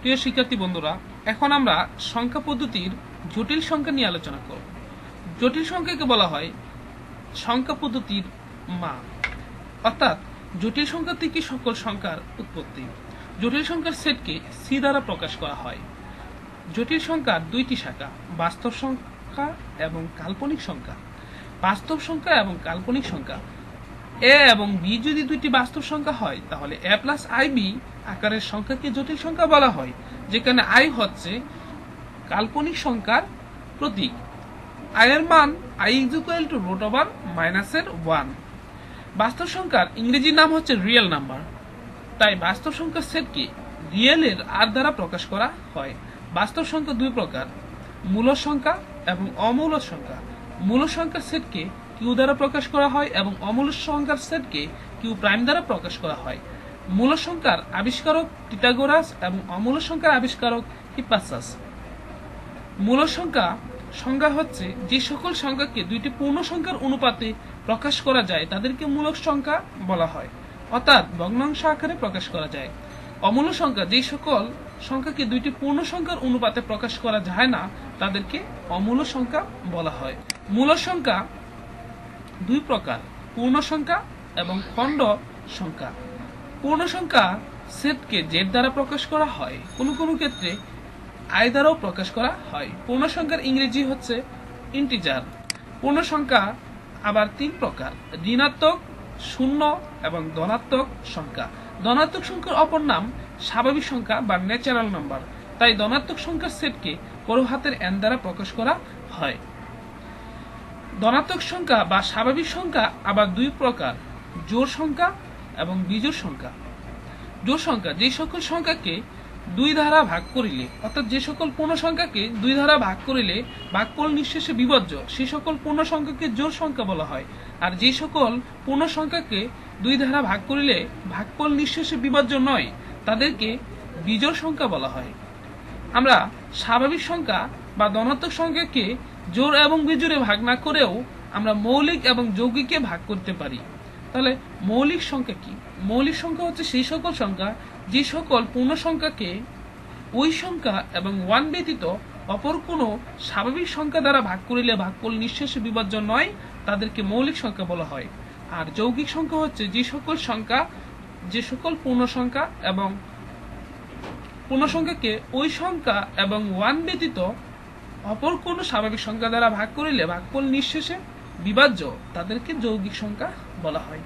প্রিয় শিক্ষার্থী বন্ধুরা, এখন আমরা সংখ্যা পদ্ধতির জটিল সংখ্যা নিয়ে আলোচনা করব। জটিল সংখ্যাকে বলা হয় সংখ্যা পদ্ধতির মা অর্থাৎ জটিল সংখ্যা থেকে সকল সংখ্যার উৎপত্তি। জটিল সংখ্যার সেটকে সি দ্বারা প্রকাশ করা হয়। জটিল সংখ্যার দুইটি শাখা, বাস্তব সংখ্যা এবং কাল্পনিক সংখ্যা। বাস্তব সংখ্যা এবং কাল্পনিক সংখ্যা এ এবং বি যদি দুইটি বাস্তব সংখ্যা হয়, তাহলে এ প্লাস আই বি আকারের সংখ্যাকে জটিল সংখ্যা বলা হয়, যেখানে আই হচ্ছে কাল্পনিক সংখ্যার প্রতীক। আই এর মান i is equal to root over মাইনাসের ওয়ান বাস্তব সংখ্যার ইংরেজি নাম হচ্ছে রিয়েল নাম্বার তাই বাস্তব সংখ্যার সেটকে রিয়েলের আর দ্বারা প্রকাশ করা হয়। বাস্তব সংখ্যা দুই প্রকার, মূল সংখ্যা এবং অমূল সংখ্যা। মূল সংখ্যার সেটকে কিউ দ্বারা প্রকাশ করা হয় এবং অমূল সংখ্যার সেটকে কিউ প্রাইম দ্বারা প্রকাশ করা হয়। মূল সংখ্যার আবিষ্কারক টিটাগোরাস এবং অমূল সংখ্যার আবিষ্কারক হিপাসাস মূল সংখ্যা, সংজ্ঞা হচ্ছে যে সকল সংখ্যাকে দুইটি পূর্ণ সংখ্যার অনুপাতে প্রকাশ করা যায়, তাদেরকে মূলক সংখ্যা বলা হয়। অর্থাৎ ভগ্নাংশ আকারে প্রকাশ করা যায়। অমূল সংখ্যা, যে সকল সংখ্যাকে দুইটি পূর্ণ সংখ্যার অনুপাতে প্রকাশ করা যায় না, তাদেরকে অমূল সংখ্যা বলা হয়। মূল সংখ্যা দুই প্রকার, পূর্ণ সংখ্যা এবং খণ্ড সংখ্যা। পূর্ণ সংখ্যা সেটকে জেড দ্বারা প্রকাশ করা হয়। কোনো কোনো ক্ষেত্রে আই দ্বারাও প্রকাশ করা হয়। পূর্ণ সংখ্যার ইংরেজি হচ্ছে ইন্টিজার। পূর্ণ সংখ্যা আবার তিন প্রকার, ঋণাত্মক, শূন্য এবং ধনাত্মক সংখ্যা। ধনাত্মক সংখ্যার অপর নাম স্বাভাবিক সংখ্যা বা ন্যাচারাল নাম্বার তাই ধনাত্মক সংখ্যার সেটকে বড় হাতের এন দ্বারা প্রকাশ করা হয়। ধনাত্মক সংখ্যা বা স্বাভাবিক সংখ্যা আবার দুই প্রকার জোর সংখ্যা এবং বিজোড় সংখ্যা। জোর সংখ্যা, যে সকল সংখ্যাকে দুই ধারা ভাগ করিলে, অর্থাৎ যে সকল পূর্ণ সংখ্যাকে দুই ধারা ভাগ করিলে ভাগফল নিঃশেষে বিভাজ্য সে সকল পূর্ণ সংখ্যাকে জোর সংখ্যা বলা হয়। আর যে সকল পূর্ণ সংখ্যাকে দুই ধারা ভাগ করিলে ভাগফল নিঃশেষে বিভাজ্য নয়, তাদেরকে বিজোড় সংখ্যা বলা হয়। আমরা স্বাভাবিক সংখ্যা বা ধনাত্মক সংখ্যাকে জোর এবং বিজোরে ভাগ না করেও আমরা মৌলিক এবং যৌগিকে ভাগ করতে পারি। তাহলে মৌলিক সংখ্যা কি? মৌলিক সংখ্যা হচ্ছে সেই সকল সংখ্যা, যে সকল পূর্ণ সংখ্যাকে ওই সংখ্যা এবং ওয়ান ব্যতীত অপর কোনো স্বাভাবিক সংখ্যা দ্বারা ভাগ করিলে ভাগ ভাগফল নিঃশেষে বিভাজ্য নয়, তাদেরকে মৌলিক সংখ্যা বলা হয়। আর যৌগিক সংখ্যা হচ্ছে যে সকল সংখ্যা, যে সকল পূর্ণ সংখ্যা এবং পূর্ণ সংখ্যাকে ওই সংখ্যা এবং ওয়ান ব্যতীত অপর কোন স্বাভাবিক সংখ্যা দ্বারা ভাগ করিলে ভাগফল নিঃশেষে বিভাজ্য, তাদেরকে যৌগিক সংখ্যা বলা হয়।